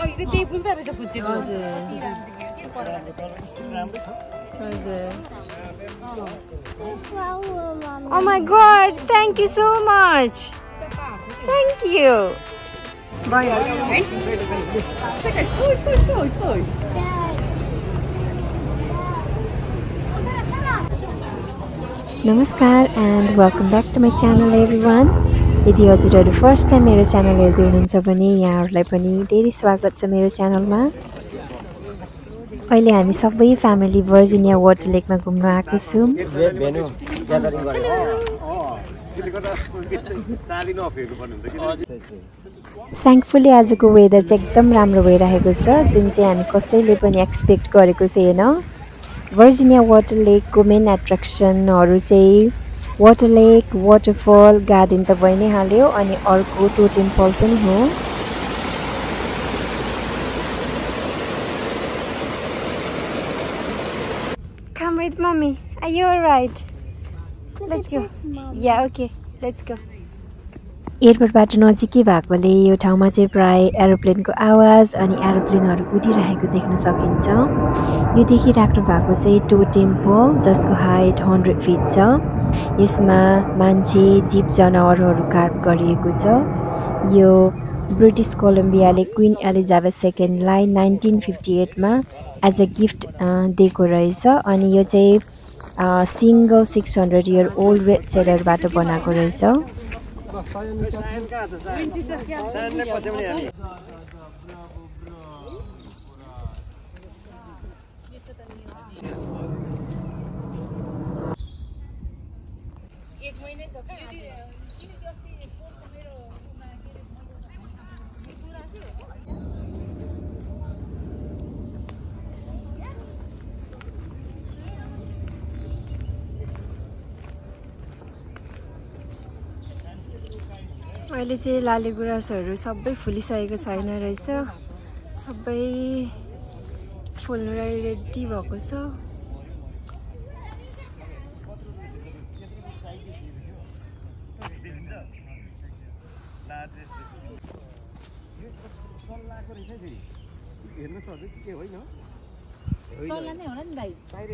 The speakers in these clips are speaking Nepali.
अहिले त्यही फुल त रहेछ फुच्चे हजुर राम्रै छ हजुर Oh my god, thank you so much. Thank you. भयो Stój, stój, stój, stój. नमस्कार and welcome back to my channel everyone यदि हजुरहरू फर्स्ट टाइम मेरो च्यानल हेर्दै हुनुहुन्छ भने यहाँहरूलाई पनि धेरै स्वागत छ मेरो च्यानलमा अहिले हामी सबै फ्यामिली भर्जिनिया वाटर लेकमा घुम्न आएको छौँ। थ्याङ्कफुल्ली आजको वेदर चाहिँ एकदम राम्रो भइरहेको छ जुन चाहिँ हामी कसैले पनि एक्सपेक्ट गरेको थिएन। भर्जिनिया वाटर लेकको मेन एट्र्याक्सनहरू चाहिँ वाटर लेक वाटरफल गार्डन त भइ नै हाल्यो अनि अर्को टोटेम फल पनि हो Come with mommy. Are you alright? Let's go. Yeah, okay. Let's go. एयरपोर्टबाट नजिकै भएकोले यो ठाउँमा चाहिँ प्राय एरोप्लेनको आवाज अनि एरोप्लेनहरू उडिरहेको देख्न सकिन्छ। यो देखिराख्नु भएको चाहिँ टो टेम्पल जसको हाइट हन्ड्रेड फिट छ। यसमा मान्छे जीव जनावरहरू कार्भ गरिएको छ। यो ब्रिटिस कोलम्बियाले क्विन एलिजाबेथ सेकेन्डलाई नाइन्टिन फिफ्टी एटमा एज अ गिफ्ट दिएको रहेछ अनि यो चाहिँ single six hundred year old red सेलरबाट बनाएको रहेछ। सायन कहाँ छ सायन अहिले चाहिँ लाले गुराँसहरू सबै फुलिसकेको छैन रहेछ। सबै फुल्नु रेडी भएको छ। सल्लाहको रहेछ है फेरि हेर्नु त हजुर के होइन चल्ला नै होला नि दाइ बाहिर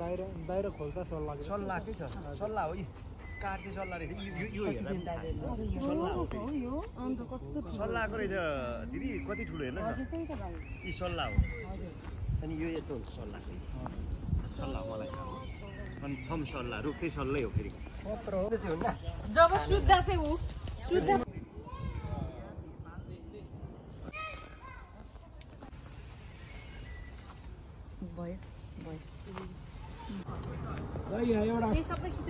बाहिर बाहिर खोल्दा सल्लाह सल्लाहकै छ? सल्लाह हो यी। काट्ने सल्लाह रहेछ यो। सल्लाह सल्लाहको रहेछ दिदी कति ठुलो हेर्नु यी सल्लाह हो। अनि यो यस्तो हुन्छ सल्लाह सल्लाह मलाई थाहा हो। कन्फर्म सल्लाह रुख चाहिँ सल्लै हो फेरि। जब शुद्ध चाहिँ ऊ शुद्ध भयो भयो यहाँ एउटा यो सबै खिच्नु फ्यामिली त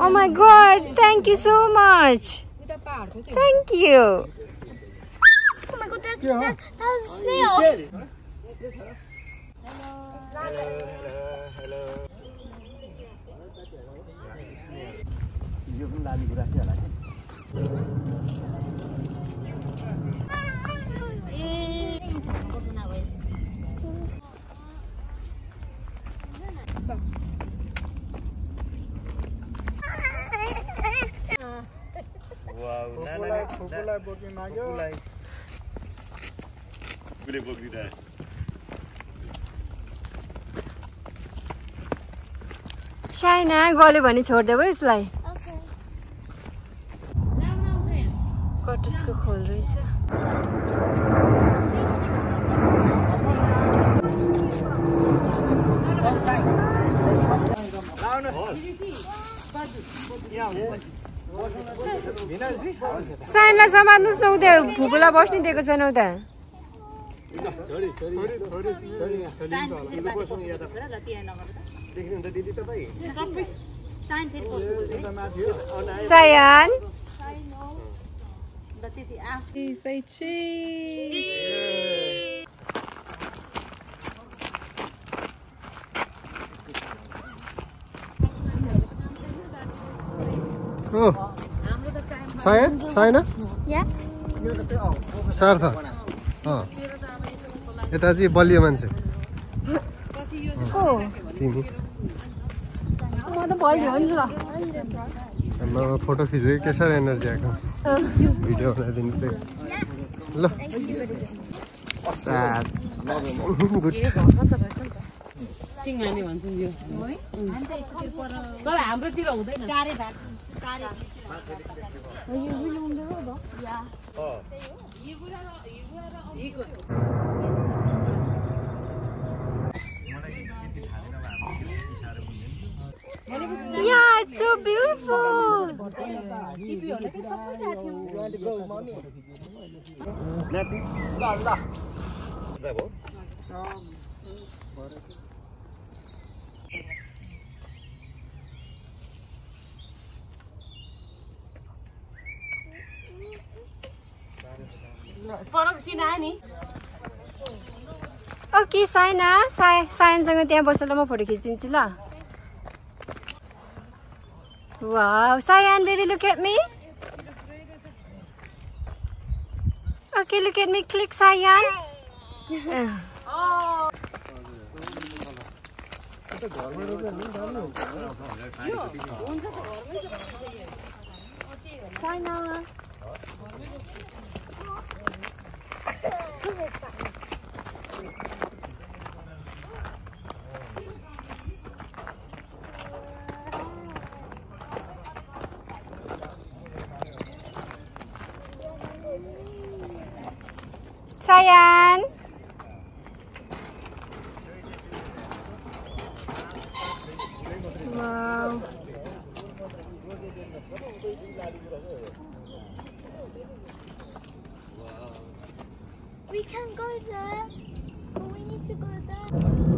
Oh my god, thank you so much. Thank you. Oh my god, that, that, that was a snail. Hello. Hello. Hello. फुपूलाई बोकी माग्यो फुपूलाई फुपूले बोकिदिँदा साइना गल्यो भने छोडिदेऊ है उसलाई कटुसको खोल रहेछ साइनलाई समात्नुहोस् न उता फुपूलाई बस्नु दिएको छैन उता छोरी छोरी छोरी यहाँ छोरी देख्नुहुन्छ दिदी तपाईँ यता माथि हो सायन त्यति आफै Say cheese. हो सायन सायना सार्थ अँ यता चाहिँ बलियो मान्छे तिमी म त भइदियो नि ल हाम्रो फोटो खिचेको के साह्रो एनर्जी आएको भिडियो बनाइदिनु चाहिँ ल सात गुड चिङ्गाने भन्छौँ यो तर हाम्रोतिर हुँदैन Yeah, it's so beautiful. नाति ओके साइना? साय सायनसँग त्यहाँ बसेर म फोटो खिचिदिन्छु ल। वाह सायानी लुकेपमी ओके लुकेपमी क्लिक सायान। Sayang. Wow. We can go there, but we need to go there.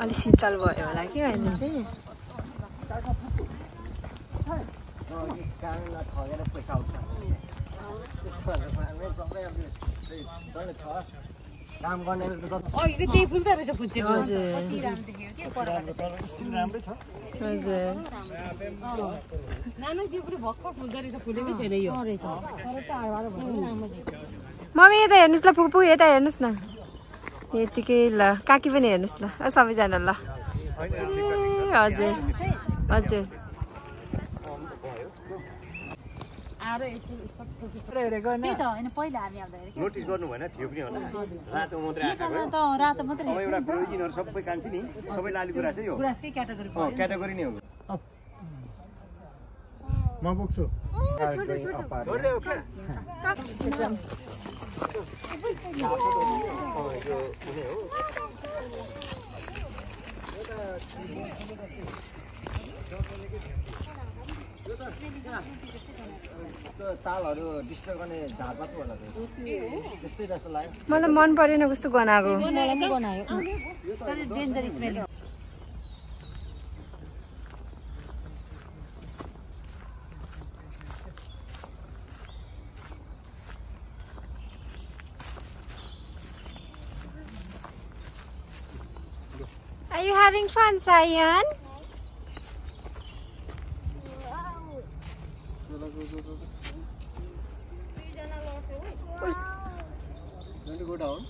अलिक शीतल भयो होला कि अहिले चाहिँ ठगेर पैसा आउँछ सबै अब काम गर्ने त्यही फुल्दो रहेछ हजुर। नानु त्यो पनि भर्खर फुल्दो रहेछ फुलेकै छैन यो। मम्मी यता हेर्नुहोस् ल पुपु यता हेर्नुहोस् न। यतिकै ल काकी पनि हेर्नुहोस् ल। सबैजना ल। ए, हजुर। हजुर। होइन पहिला हामी आउँदाखेरि नोटिस गर्नु भएन थियो पनि होला। रातो मात्रै आएको हो त रातो मात्रै अब एउटा सबै कान्छ नि सबै लाली कुरा छ यो क्याटेगोरी क्याटेगोरी नै हो। म मलाई मन परेन कस्तो गनाएको Are you having fun, Cyan? Where's- Going to go down?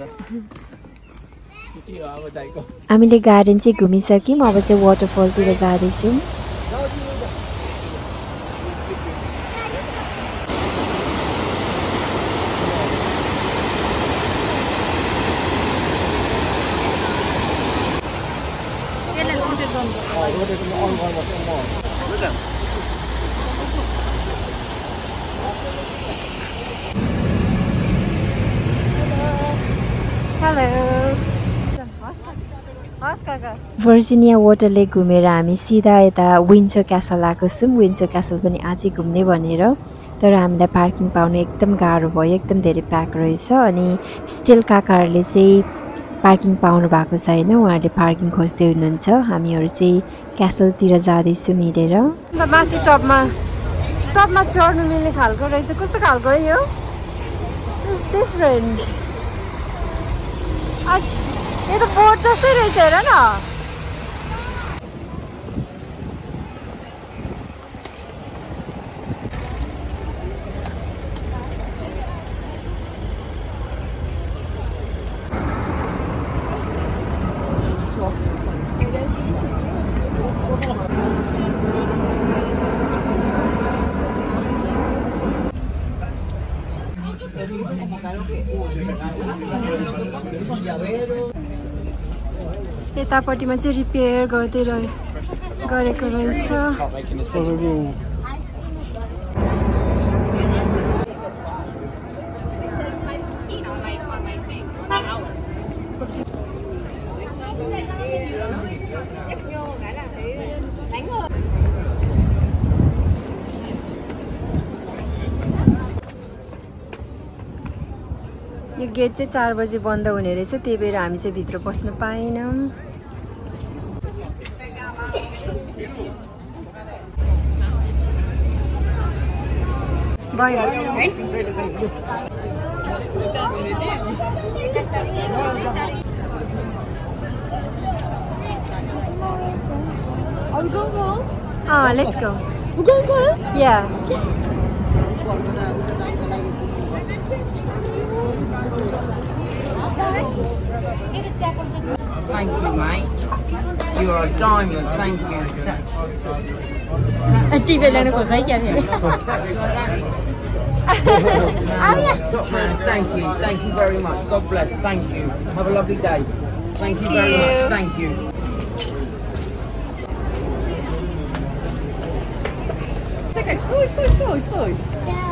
ल हामीले गार्डन चाहिँ घुमिसक्यौँ। अब चाहिँ वाटरफलतिर जाँदैछौँ। काका भर्जिनिया वाटर लेक घुमेर हामी सिधा यता विन्सर क्यासल आएको छौँ। विन्सर क्यासल पनि आजै घुम्ने भनेर। तर हामीलाई पार्किङ पाउनु एकदम गाह्रो भयो एकदम धेरै प्याक रहेछ। अनि स्टिल काकाहरूले चाहिँ पार्किङ पाउनु भएको छैन। उहाँहरूले पार्किङ खोज्दै हुनुहुन्छ। हामीहरू चाहिँ क्यासलतिर जाँदैछौँ हिँडेर। माथि टपमा टपमा चढ्नु मिल्ने खालको रहेछ। कस्तो खालको यो? डिफरेन्ट अच्छा यो त बोट जस्तै रहेछ हेर न। यतापट्टिमा चाहिँ रिपेयर गर्दै रहे गरेको रहेछ। यो गेट चाहिँ चार बजी बन्द हुने रहेछ त्यही भएर हामी चाहिँ भित्र बस्न पाएनौँ। भयो Are we going home? अँ let's go Thank you, mate. You are a diamond. Thank you. Ti về lần của giấy you. Thank you, thank you very much. God bless. Thank you. Have a lovely day. Thank you very much. Thank you. Czekaj, stój, stój, stój, stój. Tak.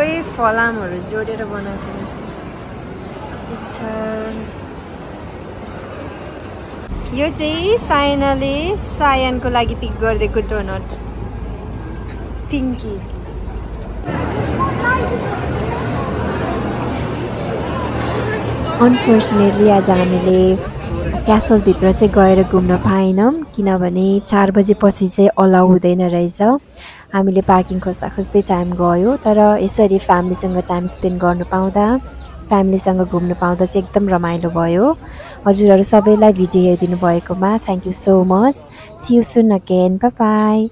सबै फलामहरू जोडेर बनाएको रहेछ। यो चाहिँ सायनाले सायनको लागि पिक गरिदिएको डोनट। पिङ्की। अनफोर्चुनेटली आज हामीले क्यासलभित्र चाहिँ गएर घुम्न पाएनौँ किनभने चार बजेपछि चाहिँ अलाउ हुँदैन रहेछ। हामीले पार्किङ खोज्दा खोज्दै टाइम गयो तर यसरी फ्यामिलीसँग टाइम स्पेन्ड गर्नु पाउँदा फ्यामिलीसँग घुम्नु पाउँदा चाहिँ एकदम रमाइलो भयो। हजुरहरू सबैलाई भिडियो हेरिदिनु भएकोमा thank you so much see you soon again bye